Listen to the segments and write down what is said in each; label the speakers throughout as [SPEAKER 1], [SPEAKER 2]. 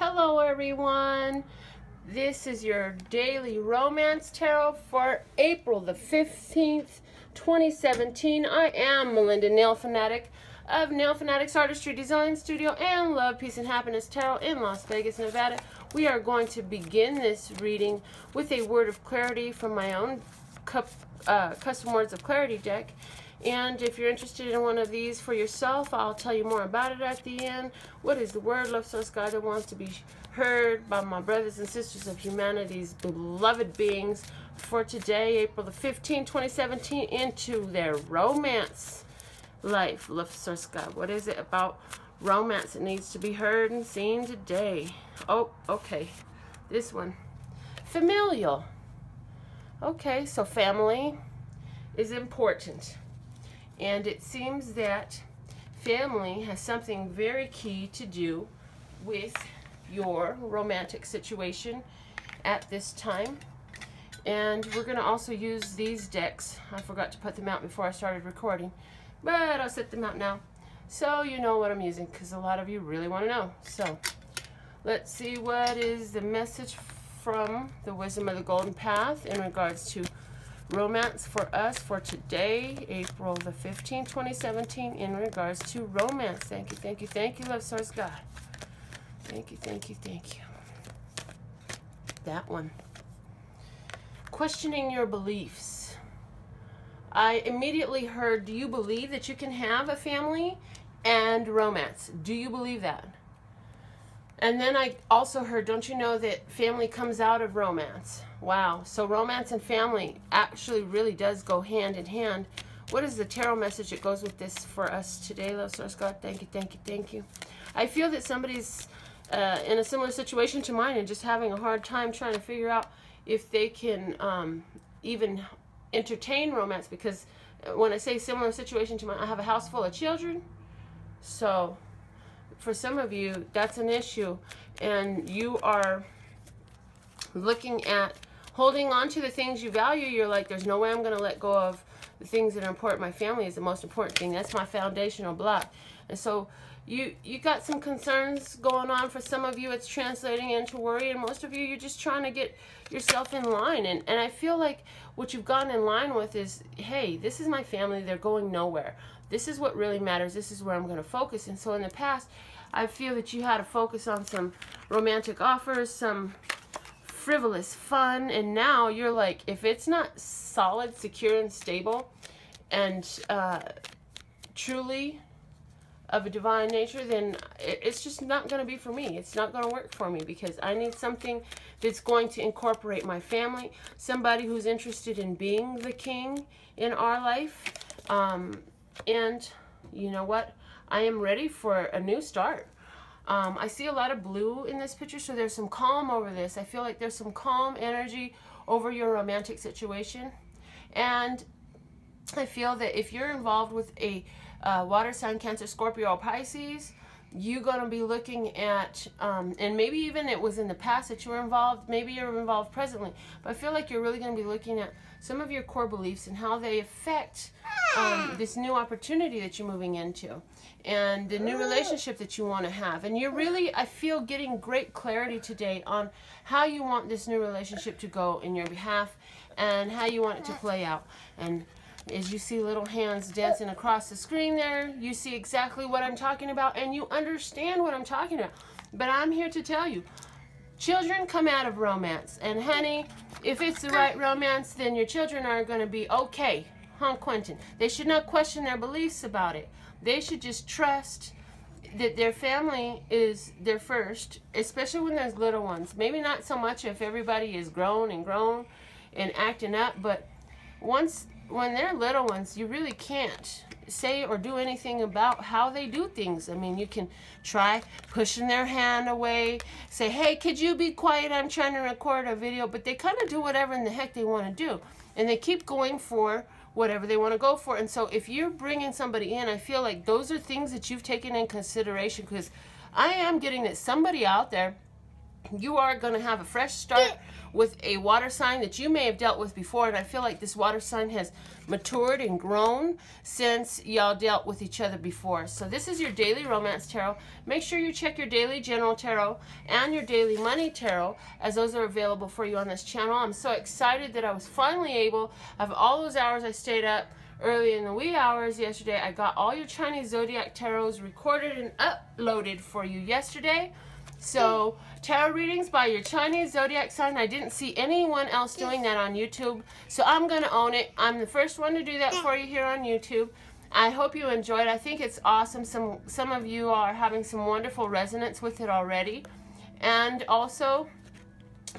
[SPEAKER 1] Hello everyone. This is your daily romance tarot for April the 15th, 2017. I am Melinda Nail Fanatic of Nail Fanatics Artistry Design Studio and Love, Peace, and Happiness Tarot in Las Vegas, Nevada. We are going to begin this reading with a word of clarity from my own uh, Custom Words of Clarity deck. And if you're interested in one of these for yourself, I'll tell you more about it at the end. What is the word, love source God, that wants to be heard by my brothers and sisters of humanity's beloved beings for today, April the 15th, 2017, into their romance life. Love source God, what is it about romance that needs to be heard and seen today? Oh, okay. This one. Familial. Okay, so family is important. And it seems that family has something very key to do with your romantic situation at this time. And we're going to also use these decks. I forgot to put them out before I started recording, but I'll set them out now. So you know what I'm using because a lot of you really want to know. So let's see what is the message from the Wisdom of the Golden Path in regards to romance for us for today, April the 15th, 2017, in regards to romance. Thank you, thank you, thank you, love source God. Thank you, thank you, thank you. That one. Questioning your beliefs. I immediately heard, do you believe that you can have a family and romance? Do you believe that? And then I also heard, don't you know that family comes out of romance? Wow. So romance and family actually really does go hand in hand. What is the tarot message that goes with this for us today, love source God? Thank you, thank you, thank you. I feel that somebody's uh, in a similar situation to mine and just having a hard time trying to figure out if they can um, even entertain romance because when I say similar situation to mine, I have a house full of children. So for some of you, that's an issue. And you are looking at holding on to the things you value. You're like, there's no way I'm going to let go of the things that are important. My family is the most important thing. That's my foundational block. And so you you got some concerns going on for some of you it's translating into worry and most of you you're just trying to get yourself in line and and i feel like what you've gotten in line with is hey this is my family they're going nowhere this is what really matters. This is where I'm going to focus. And so in the past, I feel that you had to focus on some romantic offers, some frivolous fun. And now you're like, if it's not solid, secure, and stable, and uh, truly of a divine nature, then it's just not going to be for me. It's not going to work for me because I need something that's going to incorporate my family, somebody who's interested in being the king in our life. Um, and you know what? I am ready for a new start. Um, I see a lot of blue in this picture, so there's some calm over this. I feel like there's some calm energy over your romantic situation. And I feel that if you're involved with a uh, water sign, Cancer, Scorpio, or Pisces, you're going to be looking at, um, and maybe even it was in the past that you were involved, maybe you're involved presently, but I feel like you're really going to be looking at some of your core beliefs and how they affect um, this new opportunity that you're moving into and the new relationship that you want to have. And you're really, I feel, getting great clarity today on how you want this new relationship to go in your behalf and how you want it to play out. And as you see little hands dancing across the screen there, you see exactly what I'm talking about and you understand what I'm talking about. But I'm here to tell you, children come out of romance. And honey, if it's the right romance, then your children are going to be okay huh, Quentin? They should not question their beliefs about it. They should just trust that their family is their first, especially when there's little ones. Maybe not so much if everybody is grown and grown and acting up, but once when they're little ones, you really can't say or do anything about how they do things. I mean, you can try pushing their hand away, say, hey, could you be quiet? I'm trying to record a video, but they kind of do whatever in the heck they want to do. And they keep going for whatever they want to go for. And so if you're bringing somebody in, I feel like those are things that you've taken in consideration because I am getting that somebody out there you are going to have a fresh start with a water sign that you may have dealt with before and I feel like this water sign has matured and grown since y'all dealt with each other before. So this is your daily romance tarot. Make sure you check your daily general tarot and your daily money tarot as those are available for you on this channel. I'm so excited that I was finally able, of all those hours I stayed up early in the wee hours yesterday, I got all your Chinese zodiac tarots recorded and uploaded for you yesterday. So tarot readings by your Chinese zodiac sign. I didn't see anyone else doing that on YouTube. So I'm going to own it. I'm the first one to do that for you here on YouTube. I hope you enjoyed. I think it's awesome. Some some of you are having some wonderful resonance with it already. And also,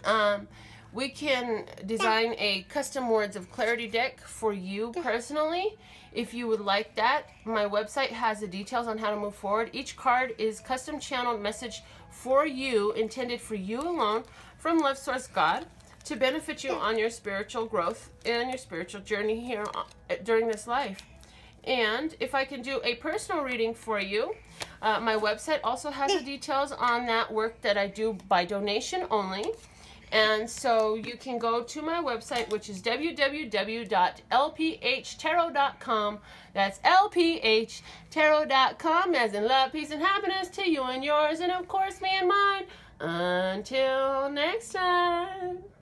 [SPEAKER 1] um, we can design a custom words of clarity deck for you personally. If you would like that, my website has the details on how to move forward. Each card is custom channeled message for you, intended for you alone, from Love Source God to benefit you on your spiritual growth and your spiritual journey here uh, during this life. And if I can do a personal reading for you, uh, my website also has the details on that work that I do by donation only. And so you can go to my website, which is www.lphtarot.com. That's lphtarot.com, as in love, peace, and happiness to you and yours, and of course, me and mine. Until next time.